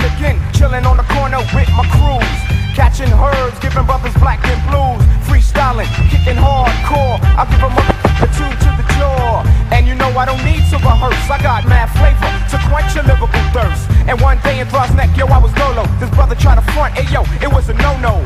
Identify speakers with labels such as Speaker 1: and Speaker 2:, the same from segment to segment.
Speaker 1: Chillin' chilling on the corner with my crews. Catching herds, giving brothers black and blues. Freestyling, kicking hardcore. I give a mother two to the jaw. And you know I don't need to rehearse. I got mad flavor to quench your lyrical thirst. And one day in Throggs Neck, yo, I was Lolo. This brother tried to front, hey yo, it was a no-no.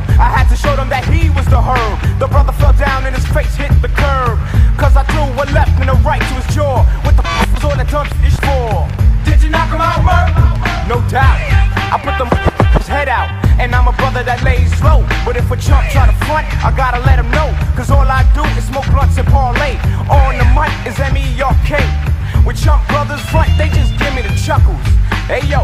Speaker 1: Hey yo,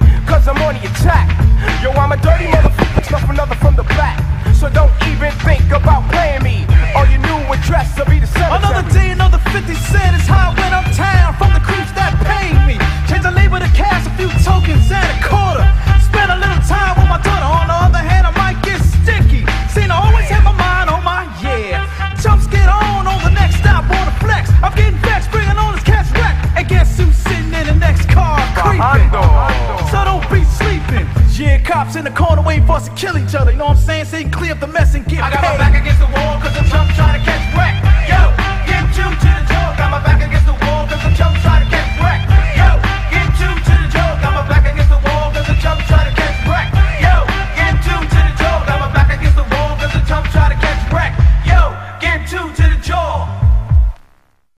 Speaker 1: cause I'm on the attack. Yo, I'm a dirty motherfucker, stuff another from the back. So don't even think about
Speaker 2: in the corner waiting for us to kill each other, you know what I'm saying? So they can clear up the mess and get I got my back
Speaker 1: against the wall cause I'm